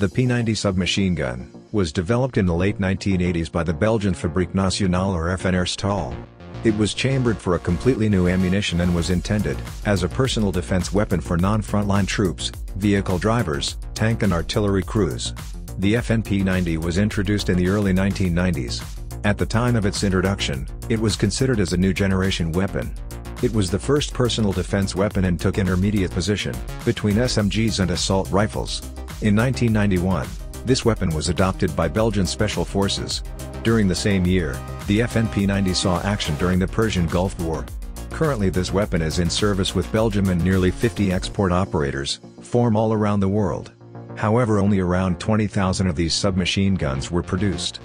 The P-90 submachine gun was developed in the late 1980s by the Belgian Fabrique Nationale or FNR. It was chambered for a completely new ammunition and was intended as a personal defense weapon for non-frontline troops, vehicle drivers, tank and artillery crews. The FNP-90 was introduced in the early 1990s. At the time of its introduction, it was considered as a new generation weapon. It was the first personal defense weapon and took intermediate position between SMGs and assault rifles. In 1991, this weapon was adopted by Belgian Special Forces. During the same year, the FNP-90 saw action during the Persian Gulf War. Currently this weapon is in service with Belgium and nearly 50 export operators, form all around the world. However only around 20,000 of these submachine guns were produced.